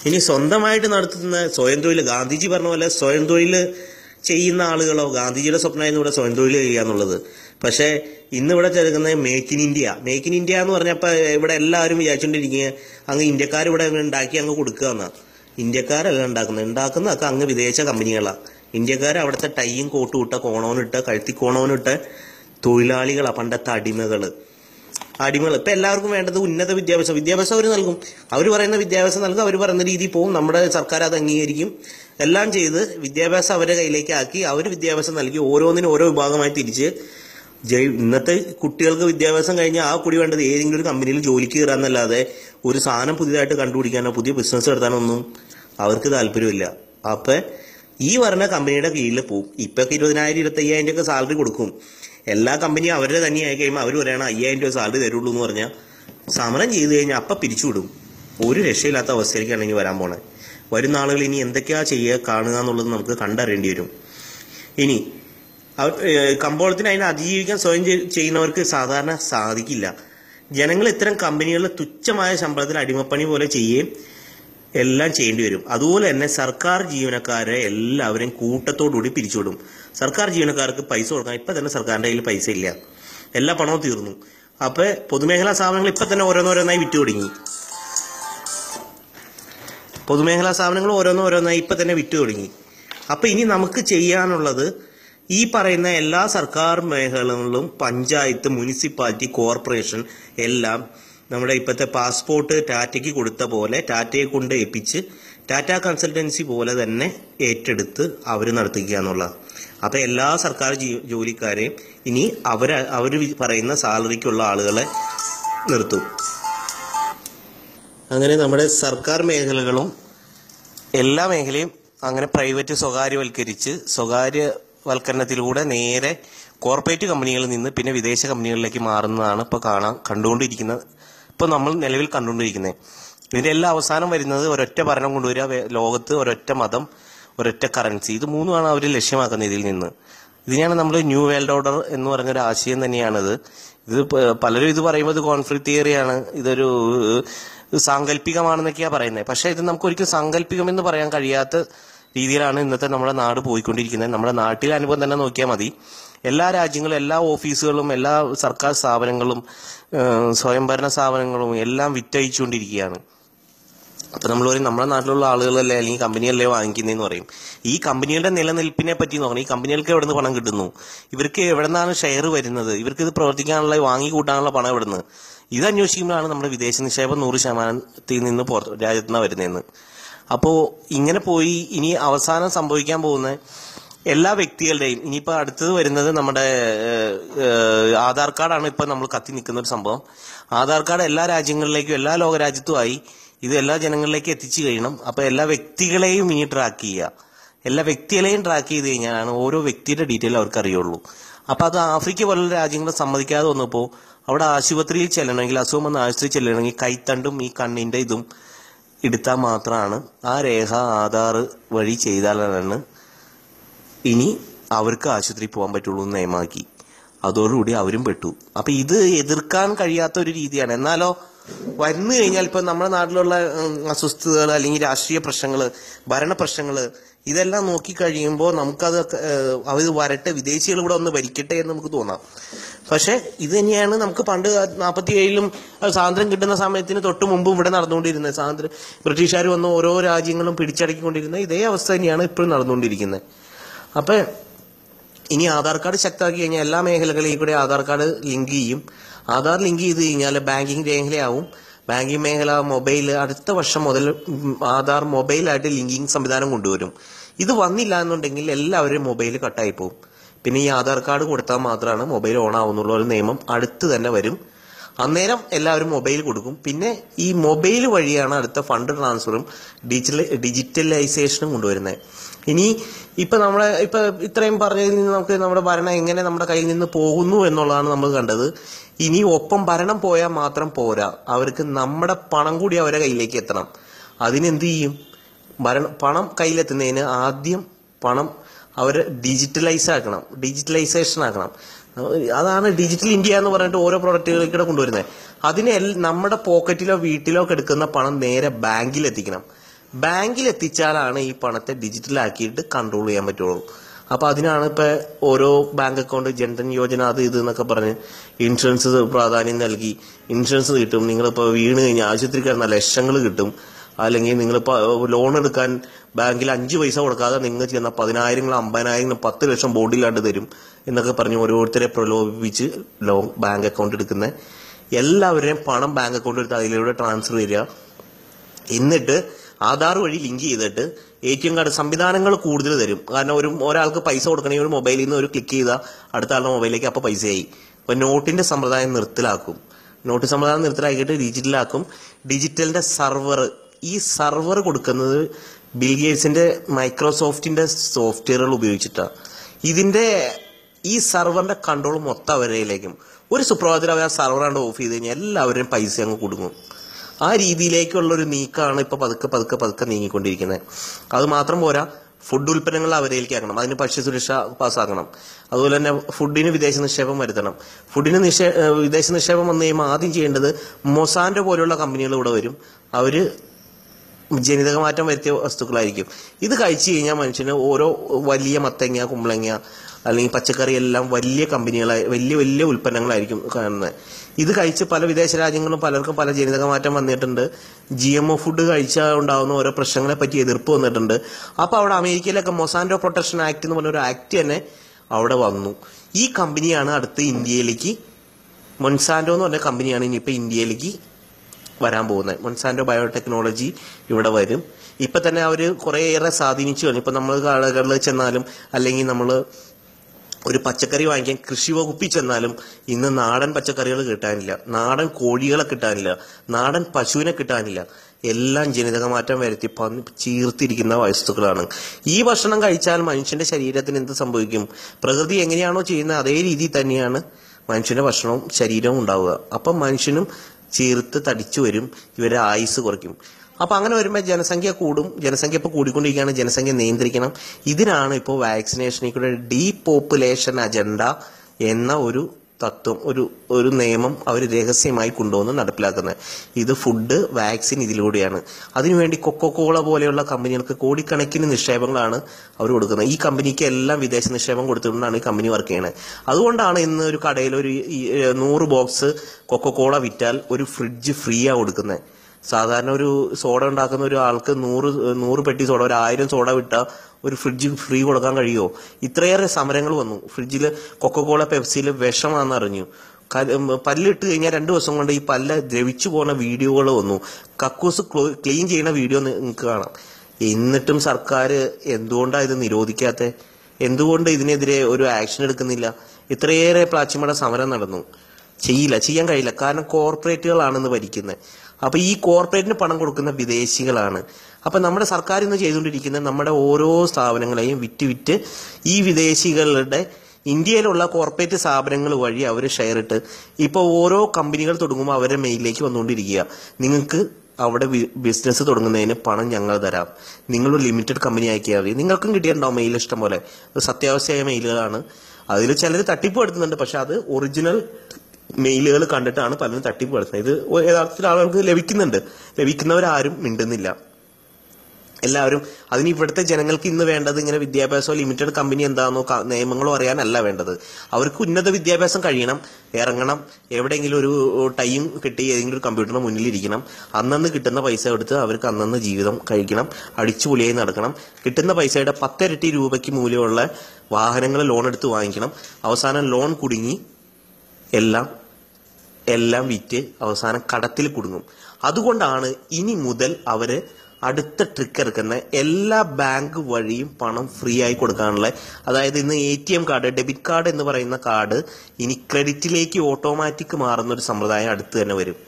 ഇനി സ്വന്തമായിട്ട് നടത്തുന്ന സ്വയം തൊഴിൽ ഗാന്ധിജി പറഞ്ഞ പോലെ സ്വയം തൊഴിൽ ചെയ്യുന്ന ആളുകളോ ഗാന്ധിജിയുടെ സ്വപ്നമായിരുന്നു ഇവിടെ സ്വയം തൊഴിൽ ചെയ്യുക എന്നുള്ളത്. പക്ഷേ ഇന്നിവിടെ ചേർക്കുന്നത് make in India make in India എന്ന് പറഞ്ഞപ്പോൾ ഇവിടെ എല്ലാവരും വിചാരിച്ചുകൊണ്ടിരിക്കുക അങ്ങ് ഇന്ത്യക്കാർ ഇവിടെ ഉണ്ടാക്കി അങ്ങ് കൊടുക്കുക എന്നാ. ഇന്ത്യക്കാരല്ല ഉണ്ടാക്കുന്നത്. ഉണ്ടാക്കുന്നതൊക്കെ അങ്ങ് വിദേശ കമ്പനികളാണ് ഇന്ത്യക്കാർ അവിടുത്തെ ടൈയും കോട്ടും ഇട്ട കോണോനിട്ട കഴുത്തി കോണോനിട്ട തൊഴിലാളികളാണ് പണ്ടത്തെ അടിമകൾ അടിമകൾ ഇപ്പം എല്ലാവർക്കും വേണ്ടത് ഉന്നത വിദ്യാഭ്യാസം. വിദ്യാഭ്യാസം അവർ നൽകും. അവർ പറയുന്ന വിദ്യാഭ്യാസം നൽകും. അവർ പറയുന്ന രീതിയിൽ പോകും നമ്മുടെ സർക്കാർ അത് അംഗീകരിക്കും. എല്ലാം ചെയ്ത് വിദ്യാഭ്യാസം അവരുടെ കയ്യിലേക്ക് ആക്കി അവർ വിദ്യാഭ്യാസം നൽകി ഓരോന്നിനും ഓരോ വിഭാഗമായി തിരിച്ച് ജൈ ഇന്നത്തെ കുട്ടികൾക്ക് വിദ്യാഭ്യാസം കഴിഞ്ഞാൽ ആ കുടി വേണ്ടത് ഏതെങ്കിലും ഒരു കമ്പനിയിൽ ജോലിക്ക് കയറാന്നല്ലാതെ ഒരു സാധനം പുതിയതായിട്ട് കണ്ടുപിടിക്കാനോ പുതിയ ബിസിനസ് നടത്താനോ ഒന്നും അവർക്ക് താല്പര്യമില്ല. അപ്പൊ ഈ പറഞ്ഞ കമ്പനിയുടെ കീഴിൽ പോകും ഇപ്പൊ ഇരുപതിനായിരം ഇരുപത്തി അയ്യായിരം ഒക്കെ സാലറി കൊടുക്കും. എല്ലാ കമ്പനിയും അവരുടെ തന്നെ ആയി കഴിയുമ്പോൾ അവർ പറയണം അയ്യായിരം രൂപ സാലറി തരുള്ളൂ എന്ന് പറഞ്ഞാൽ സമരം ചെയ്തു കഴിഞ്ഞാൽ അപ്പം പിരിച്ചുവിടും. ഒരു രക്ഷയില്ലാത്ത അവസ്ഥയിലേക്കാണ് ഇനി വരാൻ പോണത് വരുന്ന ആളുകൾ ഇനി എന്തൊക്കെയാ ചെയ്യുക കാണുക എന്നുള്ളത് നമുക്ക് കണ്ടറിയേണ്ടി വരും. ഇനി കമ്പോളത്തിന് അതിനെ അതിജീവിക്കാൻ സ്വയം ചെയ്യുന്നവർക്ക് സാധാരണ സാധിക്കില്ല. ജനങ്ങൾ ഇത്തരം കമ്പനികളിൽ തുച്ഛമായ ശമ്പളത്തിൽ അടിമപ്പണി പോലെ ചെയ്യുകയും എല്ലാം ചെയ്യേണ്ടി വരും. അതുപോലെ തന്നെ സർക്കാർ ജീവനക്കാരെ എല്ലാവരെയും കൂട്ടത്തോടുകൂടി പിരിച്ചുവിടും. സർക്കാർ ജീവനക്കാർക്ക് പൈസ കൊടുക്കാൻ ഇപ്പം തന്നെ സർക്കാരിന്റെ കയ്യിൽ പൈസ ഇല്ല. എല്ലാ പണവും തീർന്നു. അപ്പോൾ പൊതുമേഖലാ സ്ഥാപനങ്ങൾ ഇപ്പം തന്നെ ഓരോന്നോരോന്നായി വിറ്റു തുടങ്ങി. പൊതുമേഖലാ സ്ഥാപനങ്ങൾ ഓരോന്നോരോന്നായി ഇപ്പം തന്നെ വിറ്റു തുടങ്ങി. അപ്പോൾ ഇനി നമുക്ക് ചെയ്യാനുള്ളത് ഈ പറയുന്ന എല്ലാ സർക്കാർ മേഖലകളിലും പഞ്ചായത്ത് മുനിസിപ്പാലിറ്റി കോർപ്പറേഷൻ എല്ലാം നമ്മുടെ ഇപ്പോഴത്തെ പാസ്പോർട്ട് ടാറ്റയ്ക്ക് കൊടുത്ത പോലെ ടാറ്റയെ കൊണ്ട് ഏൽപ്പിച്ച് ടാറ്റ കൺസൾട്ടൻസി പോലെ തന്നെ ഏറ്റെടുത്ത് അവർ നടത്തിക്കുക എന്നുള്ളത്. അപ്പോൾ എല്ലാ സർക്കാർ ജോലിക്കാരെയും ഇനി അവർ അവർ പറയുന്ന സാലറിക്കുള്ള ആളുകളെ നിർത്തും. അങ്ങനെ നമ്മുടെ സർക്കാർ മേഖലകളും എല്ലാ മേഖലയും അങ്ങനെ പ്രൈവറ്റ് സ്വകാര്യവൽക്കരിച്ച് സ്വകാര്യവൽക്കരണത്തിലൂടെ നേരെ കോർപ്പറേറ്റ് കമ്പനികളിൽ നിന്ന് പിന്നെ വിദേശ കമ്പനികളിലേക്ക് മാറുന്നതാണ് ഇപ്പോൾ കാണാൻ കണ്ടുകൊണ്ടിരിക്കുന്നത് ഇപ്പോൾ നമ്മൾ നിലവിൽ കണ്ടുകൊണ്ടിരിക്കുന്നത് ഇതിന്റെ എല്ലാ അവസാനം വരുന്നത് ഒരൊറ്റ ഭരണം കൊണ്ടുവരിക ലോകത്ത് ഒരൊറ്റ മതം ഒരൊറ്റ കറൻസി ഇത് മൂന്നുമാണ് അവർ ലക്ഷ്യമാക്കുന്നത് ഇതിൽ നിന്ന്. ഇതിനെയാണ് നമ്മൾ ന്യൂ വേൾഡ് ഓർഡർ എന്ന് പറഞ്ഞൊരു ആശയം തന്നെയാണിത്. ഇത് പലരും ഇത് പറയുമ്പോൾ ഇത് കോൺഫ്ലിക്ട് തിയറിയാണ് ഇതൊരു സാങ്കല്പികമാണെന്നൊക്കെയാണ് പറയുന്നത് പക്ഷേ ഇത് നമുക്ക് ഒരിക്കലും സാങ്കല്പികം എന്ന് പറയാൻ കഴിയാത്ത രീതിയിലാണ് ഇന്നത്തെ നമ്മുടെ നാട് പോയിക്കൊണ്ടിരിക്കുന്നത് നമ്മുടെ നാട്ടിലെ അനുഭവം തന്നെ നോക്കിയാൽ മതി. എല്ലാ രാജ്യങ്ങളും എല്ലാ ഓഫീസുകളും എല്ലാ സർക്കാർ സ്ഥാപനങ്ങളും സ്വയംഭരണ സ്ഥാപനങ്ങളും എല്ലാം വിറ്റഴിച്ചുകൊണ്ടിരിക്കുകയാണ്. അപ്പോൾ നമ്മൾ പറയും നമ്മുടെ നാട്ടിലുള്ള ആളുകളല്ലേ അല്ലെങ്കിൽ കമ്പനിയല്ലേ വാങ്ങിക്കുന്നതെന്ന് പറയും. ഈ കമ്പനികളുടെ നിലനിൽപ്പിനെ പറ്റി നോക്കണം ഈ കമ്പനികൾക്ക് എവിടെ നിന്ന് പണം കിട്ടുന്നു? ഇവർക്ക് എവിടെ നിന്നാണ് ഷെയർ വരുന്നത്? ഇവർക്ക് ഇത് പ്രവർത്തിക്കാനുള്ള വാങ്ങി കൂട്ടാനുള്ള പണം എവിടെ നിന്ന് ഇത് അന്വേഷിക്കുമ്പോഴാണ് നമ്മുടെ വിദേശ നിക്ഷേപം നൂറ് ശതമാനത്തിൽ നിന്ന് പുറത്ത് രാജ്യത്ത് നിന്ന് വരുന്നതെന്ന്. അപ്പോ ഇങ്ങനെ പോയി ഇനി അവസാനം സംഭവിക്കാൻ പോകുന്ന എല്ലാ വ്യക്തികളുടെയും ഇനിയിപ്പോ അടുത്തത് വരുന്നത് നമ്മുടെ ആധാർ കാർഡാണ് ഇപ്പൊ നമ്മൾ കത്തി നിൽക്കുന്ന ഒരു സംഭവം. ആധാർ കാർഡ് എല്ലാ രാജ്യങ്ങളിലേക്കും എല്ലാ ലോകരാജ്യത്തുമായി ഇത് എല്ലാ ജനങ്ങളിലേക്കും എത്തിച്ചു കഴിയണം. അപ്പൊ എല്ലാ വ്യക്തികളെയും ഇനി ട്രാക്ക് ചെയ്യുക. എല്ലാ വ്യക്തികളെയും ട്രാക്ക് ചെയ്ത് കഴിഞ്ഞാലാണ് ഓരോ വ്യക്തിയുടെ ഡീറ്റെയിൽ അവർക്ക് അറിയുള്ളൂ. അപ്പൊ അത് ആഫ്രിക്ക പോലുള്ള രാജ്യങ്ങൾ സമ്മതിക്കാതെ വന്നപ്പോ അവിടെ ആശുപത്രിയിൽ ചെല്ലണമെങ്കിൽ അസുഖം വന്ന് ആശുപത്രിയിൽ ചെല്ലണമെങ്കിൽ കൈത്തണ്ടും ഈ കണ്ണിന്റെ ഇതും എടുത്താൽ മാത്രമാണ് ആ രേഖ ആധാർ വഴി ചെയ്താലാണ് ഇനി അവർക്ക് ആശുപത്രിയിൽ പോകാൻ പറ്റുള്ളൂ എന്ന് നയമാക്കി. അതോടുകൂടി അവരും പെട്ടു. അപ്പൊ ഇത് എതിർക്കാൻ കഴിയാത്ത ഒരു രീതിയാണ്. എന്നാലോ വന്നു കഴിഞ്ഞാൽ ഇപ്പൊ നമ്മുടെ നാട്ടിലുള്ള അസ്വസ്ഥതകൾ അല്ലെങ്കിൽ രാഷ്ട്രീയ പ്രശ്നങ്ങൾ ഭരണ പ്രശ്നങ്ങൾ ഇതെല്ലാം നോക്കി കഴിയുമ്പോൾ നമുക്കത് അവർ വരട്ടെ വിദേശികൾ ഇവിടെ ഒന്ന് ഭരിക്കട്ടെ എന്ന് നമുക്ക് തോന്നാം. പക്ഷെ ഇത് തന്നെയാണ് നമുക്ക് പണ്ട് നാൽപ്പത്തി ഏഴിലും സ്വാതന്ത്ര്യം കിട്ടുന്ന സമയത്തിന് തൊട്ട് മുമ്പ് ഇവിടെ നടന്നുകൊണ്ടിരുന്നത്. സ്വാതന്ത്ര്യം ബ്രിട്ടീഷുകാർ വന്ന് ഓരോ രാജ്യങ്ങളും പിടിച്ചടക്കിക്കൊണ്ടിരുന്ന ഇതേ അവസ്ഥ തന്നെയാണ് ഇപ്പോഴും നടന്നുകൊണ്ടിരിക്കുന്നത്. അപ്പൊ ഇനി ആധാർ കാർഡ് ശക്തമാക്കി കഴിഞ്ഞാൽ എല്ലാ മേഖലകളിൽ കൂടെ ആധാർ കാർഡ് ലിങ്ക് ചെയ്യും. ആധാർ ലിങ്ക് ചെയ്ത് കഴിഞ്ഞാൽ ബാങ്കിങ് മേഖലയാവും. ബാങ്കിങ് മേഖല മൊബൈൽ അടുത്ത വർഷം മുതൽ ആധാർ മൊബൈലായിട്ട് ലിങ്കിങ് സംവിധാനം കൊണ്ടുവരും. ഇത് വന്നില്ല എന്നുണ്ടെങ്കിൽ എല്ലാവരും മൊബൈൽ കട്ടായി പോകും. പിന്നെ ഈ ആധാർ കാർഡ് കൊടുത്താൽ മാത്രമാണ് മൊബൈൽ ഓൺ ആവുന്നുള്ള ഒരു നിയമം അടുത്ത് തന്നെ വരും. അന്നേരം എല്ലാവരും മൊബൈൽ കൊടുക്കും. പിന്നെ ഈ മൊബൈൽ വഴിയാണ് അടുത്ത ഫണ്ട് ട്രാൻസ്ഫറും ഡിജിറ്റൽ ഡിജിറ്റലൈസേഷനും കൊണ്ടുവരുന്നത്. ഇനി ഇപ്പം നമ്മളെ ഇപ്പം ഇത്രയും പറഞ്ഞതിൽ നിന്ന് നമുക്ക് നമ്മുടെ ഭരണം എങ്ങനെ നമ്മുടെ കയ്യിൽ നിന്ന് പോകുന്നു എന്നുള്ളതാണ് നമ്മൾ കണ്ടത്. ഇനി ഒപ്പം ഭരണം പോയാൽ മാത്രം പോരാ. അവർക്ക് നമ്മുടെ പണം കൂടി അവരുടെ കയ്യിലേക്ക് എത്തണം. അതിനെന്ത് ചെയ്യും? ഭരണം പണം കയ്യിലെത്തുന്നതിന് ആദ്യം പണം അവരെ ഡിജിറ്റലൈസ് ആക്കണം ഡിജിറ്റലൈസേഷൻ ആക്കണം അതാണ് ഡിജിറ്റൽ ഇന്ത്യ എന്ന് പറഞ്ഞിട്ട് ഓരോ പ്രൊഡക്റ്റുകളിലേക്കൂടെ കൊണ്ടുവരുന്നത് അതിനെ നമ്മുടെ പോക്കറ്റിലോ വീട്ടിലോ എടുക്കുന്ന പണം നേരെ ബാങ്കിൽ എത്തിക്കണം ബാങ്കിൽ എത്തിച്ചാലാണ് ഈ പണത്തെ ഡിജിറ്റൽ ആക്കിയിട്ട് കൺട്രോൾ ചെയ്യാൻ പറ്റുള്ളൂ. അപ്പൊ അതിനാണ് ഇപ്പൊ ഓരോ ബാങ്ക് അക്കൗണ്ട് ജൻധൻ യോജന അത് ഇത് എന്നൊക്കെ പറഞ്ഞ് ഇൻഷുറൻസ് പ്രാധാന്യം നൽകി. ഇൻഷുറൻസ് കിട്ടും. നിങ്ങളിപ്പോ വീണ് കഴിഞ്ഞാൽ ആശുപത്രി കിടന്ന ലക്ഷങ്ങൾ കിട്ടും. അല്ലെങ്കിൽ നിങ്ങൾ ലോൺ എടുക്കാൻ ബാങ്കിൽ അഞ്ച് പൈസ കൊടുക്കാതെ നിങ്ങൾ ചെന്ന പതിനായിരങ്ങളും അമ്പതിനായിരങ്ങളും പത്ത് ലക്ഷം ബോണ്ടിലാണ്ട് തരും എന്നൊക്കെ പറഞ്ഞ് ഓരോരുത്തരെ പ്രലോഭിപ്പിച്ച് ലോൺ ബാങ്ക് അക്കൗണ്ട് എടുക്കുന്ന എല്ലാവരുടെയും പണം ബാങ്ക് അക്കൗണ്ട് എടുത്ത് അതിലൂടെ ട്രാൻസ്ഫർ ചെയ്യുക എന്നിട്ട് ആധാർ വഴി ലിങ്ക് ചെയ്തിട്ട് എ ടി എം കാർഡ് സംവിധാനങ്ങൾ കൂടുതൽ തരും. കാരണം ഒരു ഒരാൾക്ക് പൈസ കൊടുക്കണമെങ്കിൽ ഒരു മൊബൈലിൽ നിന്ന് ഒരു ക്ലിക്ക് ചെയ്താൽ അടുത്ത ആളുടെ മൊബൈലിലേക്ക് അപ്പോൾ പൈസയായി. അപ്പോൾ നോട്ടിന്റെ സമ്പ്രദായം നിർത്തലാക്കും. നോട്ട് സമ്പ്രദായം നിർത്തലാക്കിയിട്ട് ഡിജിറ്റലാക്കും ഡിജിറ്റലിന്റെ സർവർ ഈ സർവർ കൊടുക്കുന്നത് ബിൽഗേറ്റ്സിന്റെ മൈക്രോസോഫ്റ്റിന്റെ സോഫ്റ്റ്വെയറുകൾ ഉപയോഗിച്ചിട്ടാണ് ഇതിന്റെ ഈ സർവറിന്റെ കൺട്രോൾ മൊത്തം അവരിലേക്കും ഒരു സുപ്രഭാതത്തിൽ അവർ ആ സർവറാണ്ട് ഓഫ് ചെയ്ത് കഴിഞ്ഞാൽ എല്ലാവരും പൈസ അങ്ങ് കൊടുക്കും ആ രീതിയിലേക്കുള്ള ഒരു നീക്കമാണ് ഇപ്പൊ പതുക്കെ പതുക്കെ പതുക്കെ നീങ്ങിക്കൊണ്ടിരിക്കുന്നത് അത് മാത്രം പോരാ ഫുഡ് ഉൽപ്പന്നങ്ങൾ അവരിലേക്ക് ആക്കണം അതിന് ഭക്ഷ്യസുരക്ഷ പാസ്സാക്കണം. അതുപോലെ തന്നെ ഫുഡിന് വിദേശ നിക്ഷേപം വരുത്തണം. ഫുഡിന് നിക്ഷേ വിദേശ നിക്ഷേപം വന്നു കഴിയുമ്പോൾ ആദ്യം ചെയ്യേണ്ടത് മൊസാൻഡോ പോലുള്ള കമ്പനികൾ ഇവിടെ വരും. അവർ ജനിതക മാറ്റം വരുത്തിയ വസ്തുക്കളായിരിക്കും. ഇത് കഴിച്ചു കഴിഞ്ഞാൽ മനുഷ്യന് ഓരോ വലിയ മത്തങ്ങ കുമ്പളങ്ങ അല്ലെങ്കിൽ പച്ചക്കറി എല്ലാം വലിയ കമ്പനികളായി വലിയ വലിയ ഉൽപ്പന്നങ്ങളായിരിക്കും കാണുന്നത്. ഇത് കഴിച്ച് പല വിദേശ രാജ്യങ്ങളും പലർക്കും പല ജനിതക മാറ്റം വന്നിട്ടുണ്ട്. ജി എം ഒ ഫുഡ് കഴിച്ചാൽ ഉണ്ടാകുന്ന ഓരോ പ്രശ്നങ്ങളെ പറ്റി എതിർപ്പ് വന്നിട്ടുണ്ട്. അപ്പോൾ അവിടെ അമേരിക്കയിലൊക്കെ മൊസാൻഡോ പ്രൊട്ടക്ഷൻ ആക്ട് എന്ന് പറഞ്ഞ ഒരു ആക്ട് തന്നെ അവിടെ വന്നു. ഈ കമ്പനിയാണ് അടുത്ത് ഇന്ത്യയിലേക്ക് മൊൻസാൻഡോ എന്ന് പറഞ്ഞ കമ്പനിയാണ് ഇനിയിപ്പോൾ ഇന്ത്യയിലേക്ക് വരാൻ പോകുന്നത്. മൊൻസാൻഡോ ബയോടെക്നോളജി ഇവിടെ വരും. ഇപ്പൊ തന്നെ അവർ കുറേയേറെ സ്വാധീനിച്ചു കഴിഞ്ഞു. ഇപ്പൊ നമ്മൾ കടകളിൽ ചെന്നാലും അല്ലെങ്കിൽ നമ്മൾ ഒരു പച്ചക്കറി വാങ്ങിക്കാൻ കൃഷി വകുപ്പിൽ ചെന്നാലും ഇന്ന് നാടൻ പച്ചക്കറികൾ കിട്ടാനില്ല. നാടൻ കോഴികളെ കിട്ടാനില്ല. നാടൻ പശുവിനെ കിട്ടാനില്ല. എല്ലാം ജനിതക മാറ്റം വരുത്തി ചീർത്തിരിക്കുന്ന വസ്തുക്കളാണ്. ഈ ഭക്ഷണം കഴിച്ചാൽ മനുഷ്യന്റെ ശരീരത്തിന് എന്ത് സംഭവിക്കും? പ്രകൃതി എങ്ങനെയാണോ ചെയ്യുന്നത് അതേ രീതിയിൽ തന്നെയാണ് മനുഷ്യന്റെ ഭക്ഷണവും ശരീരവും ഉണ്ടാവുക. അപ്പം മനുഷ്യനും ചീർത്ത് തടിച്ചു വരും ഇവരുടെ ആയുസ് കുറയ്ക്കും. അപ്പൊ അങ്ങനെ വരുമ്പോൾ ജനസംഖ്യ കൂടും ജനസംഖ്യ ഇപ്പൊ കൂടിക്കൊണ്ടിരിക്കുകയാണ് ജനസംഖ്യ നിയന്ത്രിക്കണം. ഇതിനാണ് ഇപ്പോൾ വാക്സിനേഷനിൽ കൂടെ ഡീപോപ്പുലേഷൻ അജണ്ട എന്ന ഒരു തത്വം ഒരു ഒരു നിയമം അവർ രഹസ്യമായി കൊണ്ടുവന്ന് നടപ്പിലാക്കുന്നത്. ഇത് ഫുഡ് വാക്സിൻ ഇതിലൂടെയാണ്. അതിനുവേണ്ടി കൊക്കോകോള പോലെയുള്ള കമ്പനികൾക്ക് കോടിക്കണക്കിന് നിക്ഷേപങ്ങളാണ് അവർ കൊടുക്കുന്നത്. ഈ കമ്പനിക്ക് എല്ലാം വിദേശ നിക്ഷേപം കൊടുത്തുകൊണ്ടാണ് ഈ കമ്പനി വർക്ക് ചെയ്യുന്നത് അതുകൊണ്ടാണ് ഇന്ന് ഒരു കടയിൽ ഒരു നൂറ് ബോക്സ് കൊക്കോകോള വിറ്റാൽ ഒരു ഫ്രിഡ്ജ് ഫ്രീ ആ കൊടുക്കുന്നത്. സാധാരണ ഒരു സോഡ ഉണ്ടാക്കുന്ന ഒരു ആൾക്ക് നൂറ് നൂറ് പെട്ടി സോഡ ഒരു ആയിരം സോഡ വിട്ടാൽ ഒരു ഫ്രിഡ്ജ് ഫ്രീ കൊടുക്കാൻ കഴിയുമോ? ഇത്രയേറെ സമരങ്ങൾ വന്നു. ഫ്രിഡ്ജിൽ കൊക്കക്കോള പെപ്സിയിൽ വിഷമാണെന്ന് അറിഞ്ഞു. പല്ലിട്ട് കഴിഞ്ഞാൽ രണ്ടു ദിവസം കൊണ്ട് ഈ പല്ല ദ്രവിച്ചു പോകുന്ന വീഡിയോകൾ വന്നു. കക്കൂസ് ക്ലീൻ ചെയ്യുന്ന വീഡിയോ നിങ്ങൾക്ക് കാണാം. എന്നിട്ടും സർക്കാർ എന്തുകൊണ്ടാണ് ഇത് നിരോധിക്കാത്ത? എന്തുകൊണ്ട് ഇതിനെതിരെ ഒരു ആക്ഷൻ എടുക്കുന്നില്ല? ഇത്രയേറെ പ്ലാച്ചിമട സമരം നടന്നു. ചെയ്യില്ല ചെയ്യാൻ കഴിയില്ല. കാരണം കോർപ്പറേറ്റുകളാണെന്ന് ഭരിക്കുന്നത് അപ്പൊ ഈ കോർപ്പറേറ്റിന് പണം കൊടുക്കുന്ന വിദേശികളാണ്. അപ്പൊ നമ്മുടെ സർക്കാർ ഇന്ന് ചെയ്തുകൊണ്ടിരിക്കുന്ന നമ്മുടെ ഓരോ സ്ഥാപനങ്ങളെയും വിറ്റ് വിറ്റ് ഈ വിദേശികളുടെ ഇന്ത്യയിലുള്ള കോർപ്പറേറ്റ് സ്ഥാപനങ്ങൾ വഴി അവർ ഷെയർ ഇട്ട് ഇപ്പോൾ ഓരോ കമ്പനികൾ തുടങ്ങുമ്പോൾ അവരുടെ മെയിലിലേക്ക് വന്നുകൊണ്ടിരിക്കുക. നിങ്ങൾക്ക് അവിടെ ബിസിനസ് തുടങ്ങുന്നതിന് പണം ഞങ്ങൾ തരാം. നിങ്ങൾ ലിമിറ്റഡ് കമ്പനി ആക്കിയാൽ മതി. നിങ്ങൾക്കും കിട്ടിയിട്ടുണ്ടാവും മെയിൽ ഇഷ്ടം പോലെ. സത്യാവസ്ഥയായ മെയിലുകളാണ്. അതിൽ ചിലർ തട്ടിപ്പ് എടുത്തുന്നുണ്ട് പക്ഷെ അത് ഒറിജിനൽ മെയിലുകൾ കണ്ടിട്ടാണ് പലരും തട്ടിപ്പ് നടത്തുന്നത് ഇത് യഥാർത്ഥത്തിൽ ആളുകൾക്ക് ലഭിക്കുന്നുണ്ട്. ലഭിക്കുന്നവരാരും മിണ്ടുന്നില്ല. എല്ലാവരും അതിന് ഇവിടുത്തെ ജനങ്ങൾക്ക് ഇന്ന് വേണ്ടത് ഇങ്ങനെ വിദ്യാഭ്യാസമോ ലിമിറ്റഡ് കമ്പനി എന്താണെന്നോ നിയമങ്ങളോ അറിയാനല്ല വേണ്ടത്. അവർക്ക് ഉന്നത വിദ്യാഭ്യാസം കഴിയണം ഇറങ്ങണം എവിടെയെങ്കിലും ഒരു ടൈം കിട്ടി ഏതെങ്കിലും ഒരു കമ്പ്യൂട്ടറിന് മുന്നിലിരിക്കണം. അന്നന്ന് കിട്ടുന്ന പൈസ എടുത്ത് അവർക്ക് അന്നന്ന് ജീവിതം കഴിക്കണം അടിച്ചുപൊളിയായി നടക്കണം. കിട്ടുന്ന പൈസയുടെ പത്തിരട്ടി രൂപയ്ക്ക് മൂല്യമുള്ള വാഹനങ്ങൾ ലോൺ എടുത്ത് വാങ്ങിക്കണം. അവസാനം ലോൺ കുടുങ്ങി എല്ലാം എല്ലാം വിറ്റ് അവസാനം കടത്തിൽ കുടുങ്ങും. അതുകൊണ്ടാണ് ഇനി മുതൽ അവർ അടുത്ത ട്രിക്ക് ഇറക്കുന്ന എല്ലാ ബാങ്ക് വഴിയും പണം ഫ്രീ ആയി കൊടുക്കാനുള്ള അതായത് ഇന്ന് A T M card debit card എന്ന് പറയുന്ന കാർഡ് ഇനി ക്രെഡിറ്റിലേക്ക് ഓട്ടോമാറ്റിക് മാറുന്ന ഒരു സമ്പ്രദായം അടുത്ത് തന്നെ വരും.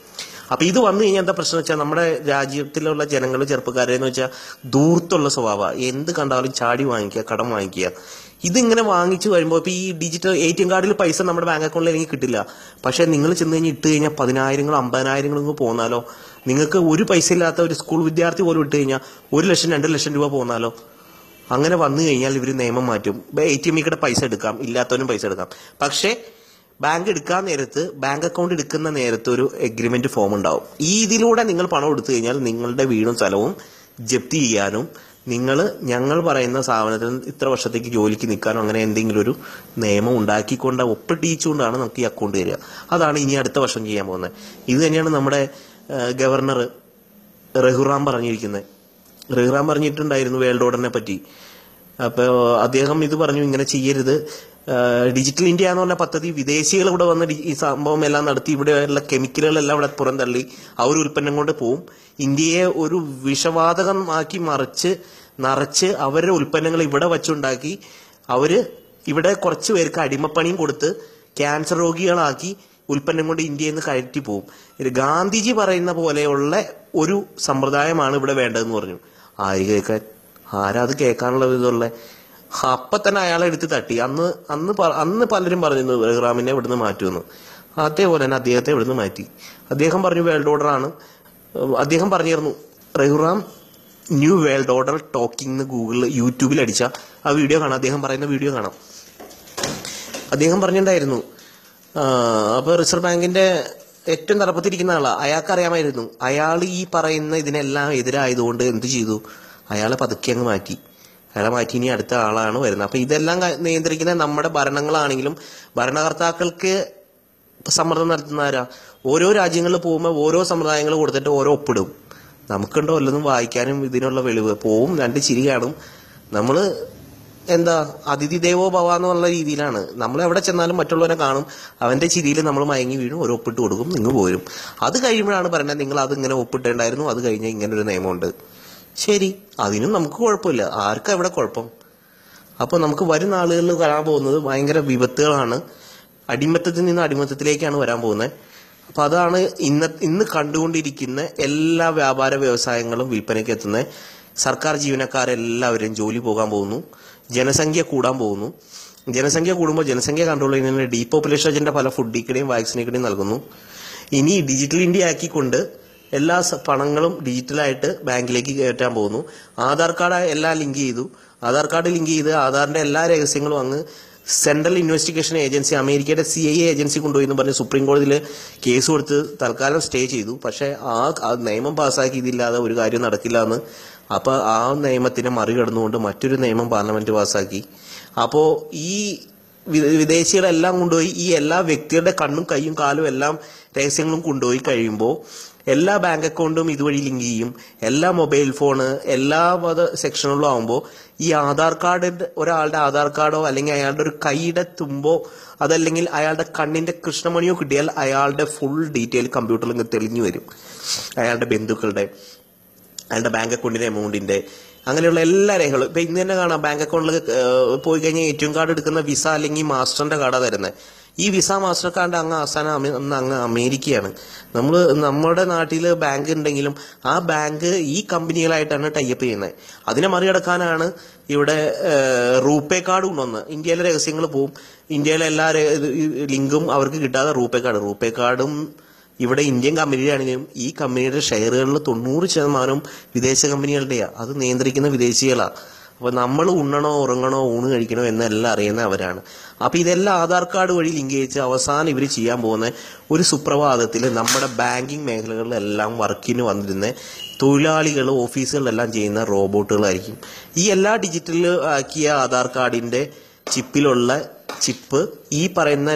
അപ്പൊ ഇത് വന്നു കഴിഞ്ഞാൽ എന്താ പ്രശ്നം വെച്ചാൽ നമ്മുടെ രാജ്യത്തിലുള്ള ജനങ്ങൾ ചെറുപ്പക്കാരെന്ന് വെച്ചാൽ ദൂർത്തുള്ള സ്വഭാവ എന്ത് കണ്ടാലും ചാടി വാങ്ങിക്കുക കടം വാങ്ങിക്കുക. ഇതിങ്ങനെ വാങ്ങിച്ചു കഴിയുമ്പോൾ ഇപ്പൊ ഈ ഡിജിറ്റൽ എ ടി എം കാർഡിൽ പൈസ നമ്മുടെ ബാങ്ക് അക്കൗണ്ടിൽ എനിക്ക് കിട്ടില്ല. പക്ഷെ നിങ്ങൾ ചെന്ന് കഴിഞ്ഞ് ഇട്ട് കഴിഞ്ഞാൽ പതിനായിരങ്ങളും അമ്പതിനായിരങ്ങളും പോന്നാലോ? നിങ്ങൾക്ക് ഒരു പൈസ ഇല്ലാത്ത ഒരു സ്കൂൾ വിദ്യാർത്ഥി പോലും ഇട്ട് കഴിഞ്ഞാൽ ഒരു ലക്ഷം രണ്ട് ലക്ഷം രൂപ പോന്നാലോ? അങ്ങനെ വന്നു കഴിഞ്ഞാൽ ഇവർ നിയമം മാറ്റും. എ ടി എമ്മിൽ കൂടെ പൈസ എടുക്കാം. ഇല്ലാത്തവനും പൈസ എടുക്കാം. പക്ഷേ ബാങ്ക് എടുക്കാൻ നേരത്ത് ബാങ്ക് അക്കൗണ്ട് എടുക്കുന്ന നേരത്ത് ഒരു എഗ്രിമെന്റ് ഫോം ഉണ്ടാവും. ഈ ഇതിലൂടെ നിങ്ങൾ പണം എടുത്തു കഴിഞ്ഞാൽ നിങ്ങളുടെ വീടും സ്ഥലവും ജപ്തി ചെയ്യാനും നിങ്ങൾ ഞങ്ങൾ പറയുന്ന സ്ഥാപനത്തിൽ ഇത്ര വർഷത്തേക്ക് ജോലിക്ക് നിൽക്കാനോ അങ്ങനെ എന്തെങ്കിലും ഒരു നിയമം ഉണ്ടാക്കിക്കൊണ്ട് ഒപ്പിട്ടിച്ചുകൊണ്ടാണ് നമുക്ക് ഈ അക്കൗണ്ട് തരിക. അതാണ് ഇനി അടുത്ത വർഷം ചെയ്യാൻ പോകുന്നത്. ഇത് തന്നെയാണ് നമ്മുടെ ഗവർണർ റഹുറാം പറഞ്ഞിരിക്കുന്നത് റഹുറാം പറഞ്ഞിട്ടുണ്ടായിരുന്നു വേൾഡ് ഓർഡറിനെ പറ്റി. അപ്പോൾ അദ്ദേഹം ഇത് പറഞ്ഞു ഇങ്ങനെ ചെയ്യരുത്. ഡിജിറ്റൽ ഇന്ത്യ എന്ന് പറഞ്ഞ പദ്ധതി വിദേശികൾ ഇവിടെ വന്ന് ഈ സംഭവം എല്ലാം നടത്തി ഇവിടെയുള്ള കെമിക്കലുകളെല്ലാം ഇവിടെ പുറന്തള്ളി ആ ഒരു ഉൽപ്പന്നം കൊണ്ട് പോവും. ഇന്ത്യയെ ഒരു വിഷവാതകമാക്കി മറിച്ച് നിറച്ച് അവരുടെ ഉൽപ്പന്നങ്ങൾ ഇവിടെ വച്ചുണ്ടാക്കി അവർ ഇവിടെ കുറച്ച് പേർക്ക് അടിമപ്പണിയും കൊടുത്ത് ക്യാൻസർ രോഗികളാക്കി ഉൽപ്പന്നം കൊണ്ട് ഇന്ത്യയിൽ നിന്ന് കയറ്റി ഇത് ഗാന്ധിജി പറയുന്ന പോലെയുള്ള ഒരു സമ്പ്രദായമാണ് ഇവിടെ വേണ്ടതെന്ന് പറഞ്ഞു. ആര് കേൾക്കാൻ? ആരാ അത് കേൾക്കാനുള്ള ഇതുള്ള അപ്പൊ തന്നെ അയാളെ എടുത്ത് തട്ടി. അന്ന് അന്ന് അന്ന് പലരും പറഞ്ഞിരുന്നു ബഹ്റാമിനെ ഇവിടുന്ന് മാറ്റുമെന്ന്. അതേപോലെ തന്നെ അദ്ദേഹത്തെ ഇവിടുന്ന് മാറ്റി. അദ്ദേഹം പറഞ്ഞു വേൾഡ് ഓർഡർ ആണ്. അദ്ദേഹം പറഞ്ഞിരുന്നു Raghuram new world order talking ഗൂഗിളിൽ യൂട്യൂബിൽ അടിച്ച ആ വീഡിയോ കാണാം. അദ്ദേഹം പറയുന്ന വീഡിയോ കാണാം. അദ്ദേഹം പറഞ്ഞിട്ടുണ്ടായിരുന്നു ആ, അപ്പൊ റിസർവ് ബാങ്കിന്റെ ഏറ്റവും തലപ്പത്തിരിക്കുന്ന ആളാ. അയാൾക്ക് അറിയാമായിരുന്നു അയാൾ ഈ പറയുന്ന ഇതിനെല്ലാം എതിരായതുകൊണ്ട് എന്ത് ചെയ്തു? അയാളെ പതുക്കെ അങ്ങ് മാറ്റി. അയാളെ മാറ്റി ഇനി അടുത്ത ആളാണ് വരുന്നത്. അപ്പൊ ഇതെല്ലാം നിയന്ത്രിക്കുന്ന നമ്മുടെ ഭരണങ്ങളാണെങ്കിലും ഭരണകർത്താക്കൾക്ക് സമ്മർദ്ദം നടത്തുന്നവരാ ഓരോ രാജ്യങ്ങളിൽ പോകുമ്പോൾ ഓരോ സമ്പ്രദായങ്ങൾ കൊടുത്തിട്ട് ഓരോ ഒപ്പിടും. നമുക്കുണ്ടോ വല്ലതും വായിക്കാനും ഇതിനുള്ള വെളിവ്? പോവും രണ്ട് ചിരി കാണും. നമ്മൾ എന്താ അതിഥി ദേവോ ഭവ എന്നുള്ള രീതിയിലാണ്. നമ്മൾ എവിടെ ചെന്നാലും മറ്റുള്ളവരെ കാണും. അവന്റെ ചിരിയിൽ നമ്മൾ മയങ്ങി വീഴും ഒരു ഒപ്പിട്ട് കൊടുക്കും നിങ്ങൾ പോരും. അത് കഴിയുമ്പോഴാണ് പറയുന്നത് നിങ്ങൾ അത് ഇങ്ങനെ ഒപ്പിട്ടേണ്ടായിരുന്നു അത് കഴിഞ്ഞ് ഇങ്ങനെ ഒരു നിയമമുണ്ട്. ശരി അതിനും നമുക്ക് കുഴപ്പമില്ല. ആർക്കും എവിടെ കുഴപ്പം? അപ്പോൾ നമുക്ക് വരുന്ന നാളുകളിൽ വരാൻ പോകുന്നത് ഭയങ്കര വിപത്തുകളാണ്. അടിമത്തത്തിൽ നിന്ന് അടിമത്തത്തിലേക്കാണ് വരാൻ പോകുന്നത്. അപ്പൊ അതാണ് ഇന്ന ഇന്ന് കണ്ടുകൊണ്ടിരിക്കുന്ന എല്ലാ വ്യാപാര വ്യവസായങ്ങളും വിൽപ്പനയ്ക്ക് എത്തുന്ന സർക്കാർ ജീവനക്കാരെല്ലാവരും ജോലി പോകാൻ പോകുന്നു. ജനസംഖ്യ കൂടാൻ പോകുന്നു. ജനസംഖ്യ കൂടുമ്പോൾ ജനസംഖ്യ കൺട്രോൾ ചെയ്യുന്നതിന് ഡീപോപ്പുലേഷൻ അജണ്ട പല ഫുഡിക്കടെയും വാക്സിനിക്കടെയും നൽകുന്നു. ഇനി ഡിജിറ്റൽ ഇന്ത്യ ആക്കിക്കൊണ്ട് എല്ലാ പണങ്ങളും ഡിജിറ്റലായിട്ട് ബാങ്കിലേക്ക് കയറ്റാൻ പോകുന്നു. ആധാർ കാർഡ് എല്ലാം ലിങ്ക് ചെയ്തു. ആധാർ കാർഡ് ലിങ്ക് ചെയ്ത് ആധാറിന്റെ എല്ലാ രഹസ്യങ്ങളും അങ്ങ് സെൻട്രൽ ഇൻവെസ്റ്റിഗേഷൻ ഏജൻസി അമേരിക്കയുടെ സി ഐ ഏജൻസി കൊണ്ടുപോയി എന്ന് പറഞ്ഞ് സുപ്രീം കോടതിയിൽ കേസ് കൊടുത്ത് തൽക്കാലം സ്റ്റേ ചെയ്തു. പക്ഷേ ആ നിയമം പാസ്സാക്കി ഇതില്ലാതെ ഒരു കാര്യം നടക്കില്ല എന്ന് അപ്പൊ ആ നിയമത്തിനെ മറികടന്നുകൊണ്ട് മറ്റൊരു നിയമം പാർലമെന്റ് പാസ്സാക്കി. അപ്പോൾ ഈ വിദേശികളെല്ലാം കൊണ്ടുപോയി ഈ എല്ലാ വ്യക്തികളുടെ കണ്ണും കൈയും കാലും എല്ലാം രഹസ്യങ്ങളും കൊണ്ടുപോയി കഴിയുമ്പോൾ എല്ലാ ബാങ്ക് അക്കൗണ്ടും ഇതുവഴി ലിങ്ക് ചെയ്യും. എല്ലാ മൊബൈൽ ഫോണ് എല്ലാ മത സെക്ഷനുകളും ആകുമ്പോൾ ഈ ആധാർ കാർഡിന്റെ ഒരാളുടെ ആധാർ കാർഡോ അല്ലെങ്കിൽ അയാളുടെ ഒരു കൈയുടെ തുമ്പോ അതല്ലെങ്കിൽ അയാളുടെ കണ്ണിന്റെ കൃഷ്ണമണിയോ കിട്ടിയാൽ അയാളുടെ ഫുൾ ഡീറ്റെയിൽ കമ്പ്യൂട്ടറിൽ തെളിഞ്ഞു വരും. അയാളുടെ ബന്ധുക്കളുടെ. അയാളുടെ ബാങ്ക് അക്കൗണ്ടിന്റെ എമൗണ്ടിന്റെ അങ്ങനെയുള്ള എല്ലാ രേഖകളും. ഇപ്പൊ ഇന്ന് തന്നെ കാണാം ബാങ്ക് അക്കൗണ്ടിൽ പോയി കഴിഞ്ഞാൽ എ ടി എം കാർഡ് എടുക്കുന്ന വിസ അല്ലെങ്കിൽ മാസ്റ്ററിന്റെ കാർഡാണ് തരുന്നത് ഈ വിസ മാസ്റ്റർ കാർഡ് അങ്ങ് അവസാനം അങ്ങ് അമേരിക്കയാണ്. നമ്മൾ നമ്മുടെ നാട്ടിൽ ബാങ്ക് ഉണ്ടെങ്കിലും ആ ബാങ്ക് ഈ കമ്പനികളായിട്ടാണ് ടൈപ്പ് ചെയ്യുന്നത് അതിനെ മറികടക്കാനാണ് ഇവിടെ റൂപേ കാർഡ് കൊണ്ടുവന്ന്. ഇന്ത്യയിലെ രഹസ്യങ്ങൾ പോവും. ഇന്ത്യയിലെ എല്ലാ ലിങ്കും അവർക്ക് കിട്ടാതെ റൂപേ കാർഡ് റൂപേ കാർഡും ഇവിടെ ഇന്ത്യൻ കമ്പനിയാണെങ്കിലും ഈ കമ്പനിയുടെ ഷെയറുകളിൽ തൊണ്ണൂറ് ശതമാനവും വിദേശ കമ്പനികളുടെയാണ് അത് നിയന്ത്രിക്കുന്ന വിദേശികളാണ് അപ്പോൾ നമ്മൾ ഉണ്ണണോ ഉറങ്ങണോ ഊണ് കഴിക്കണോ എന്നെല്ലാം അറിയുന്ന അവരാണ്. അപ്പോൾ ഇതെല്ലാം ആധാർ കാർഡ് വഴി ലിങ്ക് ചെയ്ത് അവസാനം ഇവർ ചെയ്യാൻ പോകുന്ന ഒരു സുപ്രഭാതത്തിൽ നമ്മുടെ ബാങ്കിങ് മേഖലകളിലെല്ലാം വർക്കിന് വന്നിരുന്ന തൊഴിലാളികൾ ഓഫീസുകളിലെല്ലാം ചെയ്യുന്ന റോബോട്ടുകളായിരിക്കും. ഈ എല്ലാ ഡിജിറ്റൽ ആക്കിയ ആധാർ കാർഡിന്റെ ചിപ്പിലുള്ള ചിപ്പ് ഈ പറയുന്ന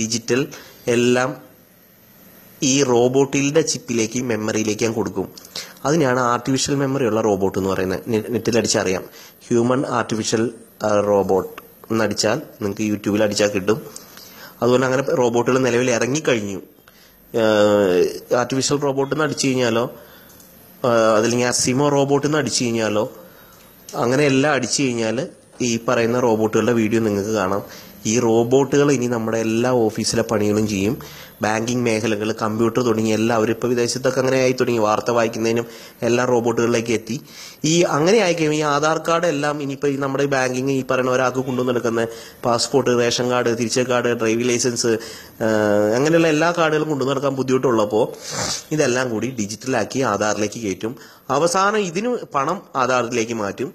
ഡിജിറ്റൽ എല്ലാം ഈ റോബോട്ടിന്റെ ചിപ്പിലേക്ക് മെമ്മറിയിലേക്ക് ഞാൻ കൊടുക്കും. അതിനാണ് ആർട്ടിഫിഷ്യൽ മെമ്മറി ഉള്ള റോബോട്ട് എന്ന് പറയുന്നത്. നെറ്റിലടിച്ചറിയാം. ഹ്യൂമൻ ആർട്ടിഫിഷ്യൽ റോബോട്ട് എന്നടിച്ചാൽ നിങ്ങൾക്ക് യൂട്യൂബിൽ അടിച്ചാൽ കിട്ടും. അതുപോലെ അങ്ങനെ റോബോട്ടുകൾ നിലവിൽ ഇറങ്ങിക്കഴിഞ്ഞു. ആർട്ടിഫിഷ്യൽ റോബോട്ട് എന്ന് അടിച്ചു കഴിഞ്ഞാലോ അതല്ലെങ്കിൽ അസിമോ റോബോട്ട് എന്ന് അടിച്ചു കഴിഞ്ഞാലോ അങ്ങനെ എല്ലാം അടിച്ചു കഴിഞ്ഞാൽ ഈ പറയുന്ന റോബോട്ടുകളുടെ വീഡിയോ നിങ്ങൾക്ക് കാണാം. ഈ റോബോട്ടുകൾ ഇനി നമ്മുടെ എല്ലാ ഓഫീസിലെ പണികളും ചെയ്യും. ബാങ്കിങ് മേഖലകൾ കമ്പ്യൂട്ടർ തുടങ്ങി എല്ലാവരും ഇപ്പോൾ വിദേശത്തൊക്കെ അങ്ങനെ ആയി തുടങ്ങി. വാർത്ത വായിക്കുന്നതിനും എല്ലാം റോബോട്ടുകളിലേക്ക് എത്തി. ഈ അങ്ങനെ ആയിക്കഴിയുമ്പോൾ ഈ ആധാർ കാർഡ് എല്ലാം ഇനിയിപ്പോൾ ഈ നമ്മുടെ ബാങ്കിങ് ഈ പറയുന്ന ഒരാൾക്ക് കൊണ്ടു നടക്കുന്ന പാസ്പോർട്ട് റേഷൻ കാർഡ് തിരിച്ച കാർഡ് ഡ്രൈവിംഗ് ലൈസൻസ് അങ്ങനെയുള്ള എല്ലാ കാർഡുകളും കൊണ്ടു നടക്കാൻ ബുദ്ധിമുട്ടുള്ളപ്പോൾ ഇതെല്ലാം കൂടി ഡിജിറ്റലാക്കി ആധാറിലേക്ക് കയറ്റും. അവസാനം ഇതിന് പണം ആധാറിലേക്ക് മാറ്റും.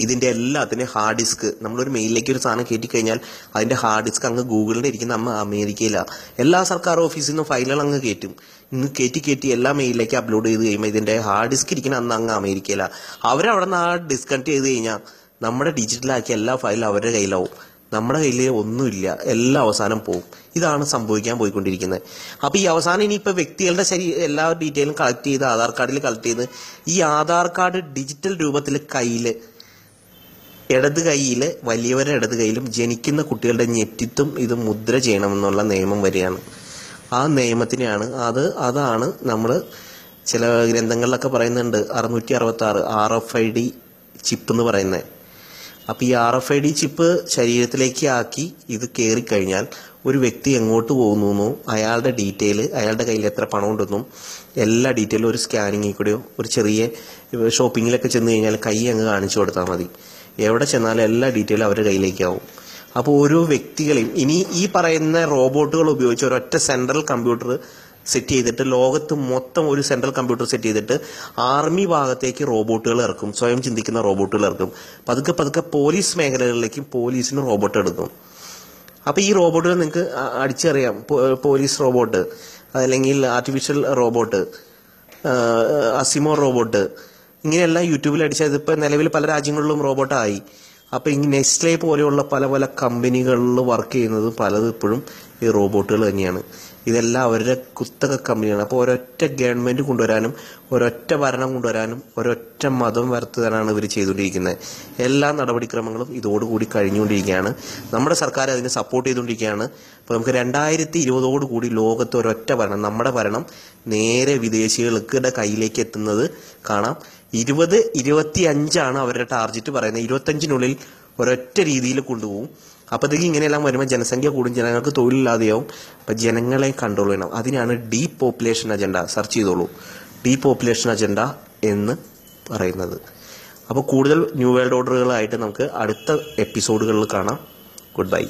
ഇതിന്റെ എല്ലാത്തിനും ഹാർഡ് ഡിസ്ക് നമ്മളൊരു മെയിലിലേക്ക് ഒരു സാധനം കയറ്റി കഴിഞ്ഞാൽ അതിന്റെ ഹാർഡ് ഡിസ്ക് അങ്ങ് ഗൂഗിളിൽ ഇരിക്കുന്ന നമ്മ അമേരിക്കയിലാണ് എല്ലാ സർക്കാർ ഓഫീസിൽ നിന്നും ഫയലുകൾ അങ്ങ് കയറ്റും ഇന്ന് കയറ്റി കയറ്റി എല്ലാ മെയിലിലേക്ക് അപ്ലോഡ് ചെയ്ത് കഴിയുമ്പോൾ ഇതിന്റെ ഹാർഡ് ഡിസ്ക് ഇരിക്കുന്ന അന്ന് അങ്ങ് അമേരിക്കയിലാണ് അവരവിടെ നിന്ന് ആ ഡിസ്കണക്ട് ചെയ്ത് കഴിഞ്ഞാൽ നമ്മുടെ ഡിജിറ്റലാക്കിയ എല്ലാ ഫയലും അവരുടെ കയ്യിലാവും. നമ്മുടെ കയ്യിൽ ഒന്നുമില്ല. എല്ലാം അവസാനം പോവും. ഇതാണ് സംഭവിക്കാൻ പോയിക്കൊണ്ടിരിക്കുന്നത്. അപ്പോൾ ഈ അവസാനം ഇനിയിപ്പോൾ വ്യക്തികളുടെ ശരീ എല്ലാ ഡീറ്റെയിലും കളക്ട് ചെയ്ത് ആധാർ കാർഡിൽ കളക്ട് ചെയ്ത് ഈ ആധാർ കാർഡ് ഡിജിറ്റൽ രൂപത്തിൽ കയ്യിൽ ഇടത് കൈയിൽ വലിയവരുടെ ഇടത് കൈയിലും ജനിക്കുന്ന കുട്ടികളുടെ ഞെറ്റിത്തും ഇത് മുദ്ര ചെയ്യണമെന്നുള്ള നിയമം വരികയാണ്. ആ നിയമത്തിനെയാണ് അത് അതാണ് നമ്മൾ ചില ഗ്രന്ഥങ്ങളിലൊക്കെ പറയുന്നുണ്ട് അറുന്നൂറ്റി അറുപത്തി ആറ് R F I D chip എന്ന് പറയുന്നത്. അപ്പോൾ ഈ R F I D chip ശരീരത്തിലേക്ക് ആക്കി ഇത് കയറിക്കഴിഞ്ഞാൽ ഒരു വ്യക്തി എങ്ങോട്ട് പോകുന്നു അയാളുടെ ഡീറ്റെയിൽ അയാളുടെ കയ്യിൽ എത്ര പണം ഉണ്ടെന്നും എല്ലാ ഡീറ്റെയിലും ഒരു സ്കാനിങ്ങിൽ കൂടെയോ ഒരു ചെറിയ ഷോപ്പിങ്ങിലൊക്കെ ചെന്ന് കഴിഞ്ഞാൽ കൈ അങ്ങ് കാണിച്ചു കൊടുത്താൽ മതി. എവിടെ ചെന്നാലും എല്ലാ ഡീറ്റെയിലും അവരുടെ കയ്യിലേക്കാവും അപ്പോൾ ഓരോ വ്യക്തികളെയും ഇനി ഈ പറയുന്ന റോബോട്ടുകൾ ഉപയോഗിച്ച് ഒരൊറ്റ സെൻട്രൽ കമ്പ്യൂട്ടർ സെറ്റ് ചെയ്തിട്ട് ലോകത്ത് മൊത്തം ഒരു സെൻട്രൽ കമ്പ്യൂട്ടർ സെറ്റ് ചെയ്തിട്ട് ആർമി ഭാഗത്തേക്ക് റോബോട്ടുകൾ ഇറക്കും. സ്വയം ചിന്തിക്കുന്ന റോബോട്ടുകൾ ഇറക്കും. പതുക്കെ പതുക്കെ പോലീസ് മേഖലകളിലേക്കും പോലീസിന് റോബോട്ട് എടുക്കും. അപ്പോൾ ഈ റോബോട്ടുകൾ നിങ്ങൾക്ക് അടിച്ചറിയാം. പോലീസ് റോബോട്ട് അല്ലെങ്കിൽ ആർട്ടിഫിഷ്യൽ റോബോട്ട് അസിമോ റോബോട്ട് ഇങ്ങനെയെല്ലാം യൂട്യൂബിൽ അടിച്ചാൽ ഇപ്പോൾ നിലവിൽ പല രാജ്യങ്ങളിലും റോബോട്ടായി. അപ്പോൾ ഈ നെസ്ലെ പോലെയുള്ള പല പല കമ്പനികളിൽ വർക്ക് ചെയ്യുന്നത് പലതും ഇപ്പോഴും ഈ റോബോട്ടുകൾ തന്നെയാണ്. ഇതെല്ലാം അവരുടെ കുത്തക കമ്പനിയാണ് അപ്പോൾ ഒരൊറ്റ ഗവൺമെന്റ് കൊണ്ടുവരാനും ഒരൊറ്റ ഭരണം കൊണ്ടുവരാനും ഒരൊറ്റ മതം വരുത്തുവാനാണ് ഇവർ ചെയ്തുകൊണ്ടിരിക്കുന്നത്. എല്ലാ നടപടിക്രമങ്ങളും ഇതോടുകൂടി കഴിഞ്ഞുകൊണ്ടിരിക്കുകയാണ്. നമ്മുടെ സർക്കാർ അതിനെ സപ്പോർട്ട് ചെയ്തുകൊണ്ടിരിക്കുകയാണ്. അപ്പോൾ നമുക്ക് രണ്ടായിരത്തി ഇരുപതോട് കൂടി ലോകത്ത് ഒരൊറ്റ ഭരണം നമ്മുടെ ഭരണം നേരെ വിദേശികൾക്കുടെ കയ്യിലേക്ക് എത്തുന്നത് കാണാം. ഇരുപത് ഇരുപത്തി അഞ്ചാണ് അവരുടെ ടാർഗറ്റ് പറയുന്നത്. ഇരുപത്തഞ്ചിനുള്ളിൽ ഒരൊറ്റ രീതിയിൽ കൊണ്ടുപോകും. അപ്പോഴത്തേക്ക് ഇങ്ങനെയെല്ലാം വരുമ്പോൾ ജനസംഖ്യ കൂടും ജനങ്ങൾക്ക് തൊഴിലില്ലാതെയാവും. അപ്പം ജനങ്ങളെ കൺട്രോൾ ചെയ്യണം. അതിനാണ് ഡീ പോപ്പുലേഷൻ അജണ്ട സെർച്ച് ചെയ്തോളൂ. ഡീ പോപ്പുലേഷൻ അജണ്ട എന്ന് പറയുന്നത്. അപ്പോൾ കൂടുതൽ ന്യൂ വേൾഡ് ഓർഡറുകളായിട്ട് നമുക്ക് അടുത്ത എപ്പിസോഡുകളിൽ കാണാം. Good bye